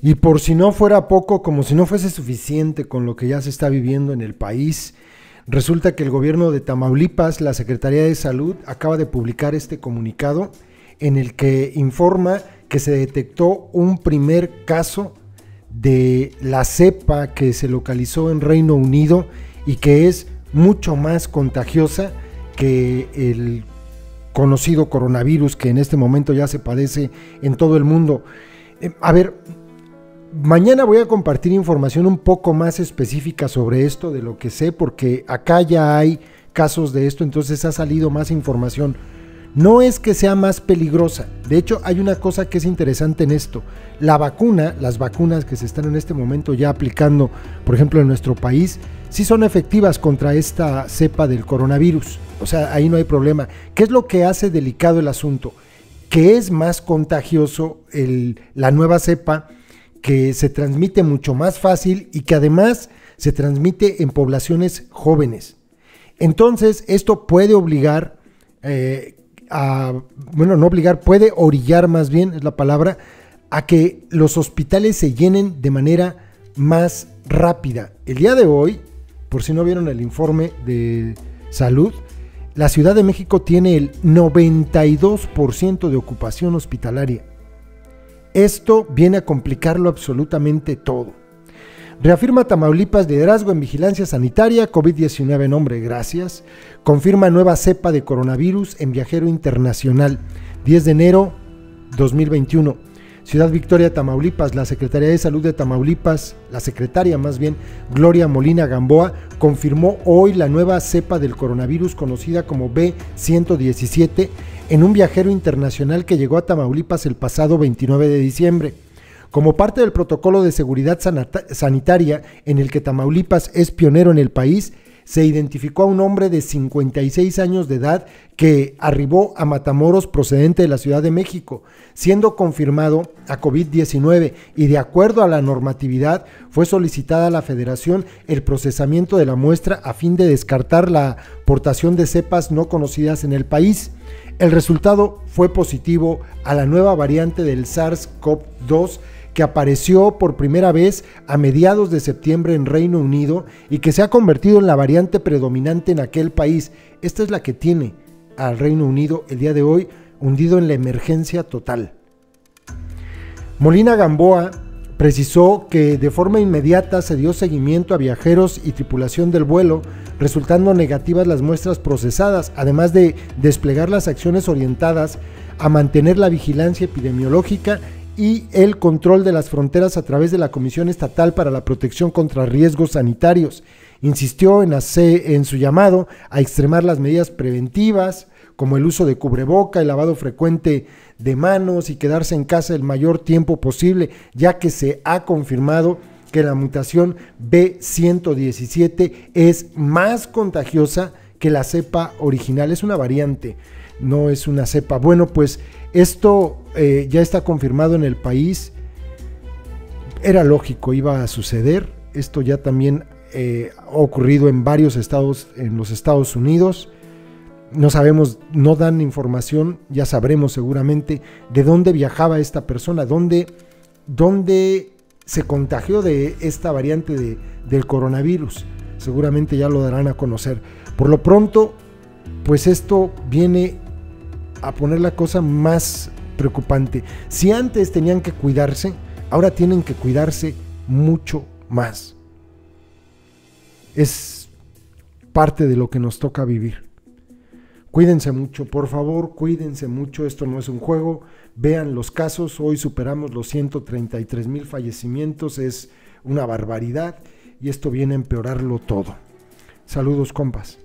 Y por si no fuera poco, como si no fuese suficiente con lo que ya se está viviendo en el país, resulta que el gobierno de Tamaulipas, la Secretaría de Salud, acaba de publicar este comunicado en el que informa que se detectó un primer caso de la cepa que se localizó en Reino Unido y que es mucho más contagiosa que el conocido coronavirus que en este momento ya se padece en todo el mundo. Eh, a ver, Mañana voy a compartir información un poco más específica sobre esto, de lo que sé, porque acá ya hay casos de esto, entonces ha salido más información. No es que sea más peligrosa, de hecho hay una cosa que es interesante en esto. La vacuna, las vacunas que se están en este momento ya aplicando, por ejemplo en nuestro país, sí son efectivas contra esta cepa del coronavirus. O sea, ahí no hay problema. ¿Qué es lo que hace delicado el asunto? Que es más contagioso la nueva cepa que se transmite mucho más fácil y que además se transmite en poblaciones jóvenes. Entonces, esto puede obligar eh, a, bueno, no obligar, puede orillar más bien, es la palabra, a que los hospitales se llenen de manera más rápida. El día de hoy, por si no vieron el informe de salud, la Ciudad de México tiene el 92% de ocupación hospitalaria. Esto viene a complicarlo absolutamente todo. Reafirma Tamaulipas liderazgo en vigilancia sanitaria, COVID-19 nombre, gracias. Confirma nueva cepa de coronavirus en viajero internacional, 10 de enero 2021. Ciudad Victoria, Tamaulipas, la Secretaría de Salud de Tamaulipas, la secretaria más bien, Gloria Molina Gamboa, confirmó hoy la nueva cepa del coronavirus conocida como B117 en un viajero internacional que llegó a Tamaulipas el pasado 29 de diciembre. Como parte del protocolo de seguridad sanitaria en el que Tamaulipas es pionero en el país, se identificó a un hombre de 56 años de edad que arribó a Matamoros procedente de la Ciudad de México, siendo confirmado a COVID-19 y de acuerdo a la normatividad fue solicitada a la Federación el procesamiento de la muestra a fin de descartar la portación de cepas no conocidas en el país. El resultado fue positivo a la nueva variante del SARS-CoV-2 que apareció por primera vez a mediados de septiembre en Reino Unido y que se ha convertido en la variante predominante en aquel país. Esta es la que tiene al Reino Unido el día de hoy hundido en la emergencia total. Molina Gamboa precisó que de forma inmediata se dio seguimiento a viajeros y tripulación del vuelo, resultando negativas las muestras procesadas, además de desplegar las acciones orientadas a mantener la vigilancia epidemiológica y el control de las fronteras a través de la Comisión Estatal para la Protección contra Riesgos Sanitarios. Insistió en, en su llamado a extremar las medidas preventivas, como el uso de cubreboca, el lavado frecuente de manos y quedarse en casa el mayor tiempo posible, ya que se ha confirmado que la mutación B117 es más contagiosa que la cepa original. Es una variante, no es una cepa. Bueno, pues esto eh, ya está confirmado en el país. Era lógico, iba a suceder. Esto ya también eh, ha ocurrido en varios estados en los Estados Unidos. No sabemos, no dan información, ya sabremos seguramente de dónde viajaba esta persona, dónde, dónde se contagió de esta variante del coronavirus. Seguramente ya lo darán a conocer. Por lo pronto, pues esto viene a poner la cosa más preocupante. Si antes tenían que cuidarse, ahora tienen que cuidarse mucho más. Es parte de lo que nos toca vivir. Cuídense mucho, por favor, cuídense mucho. Esto no es un juego. Vean los casos. Hoy superamos los 133 mil fallecimientos. Es una barbaridad y esto viene a empeorarlo todo. Saludos, compas.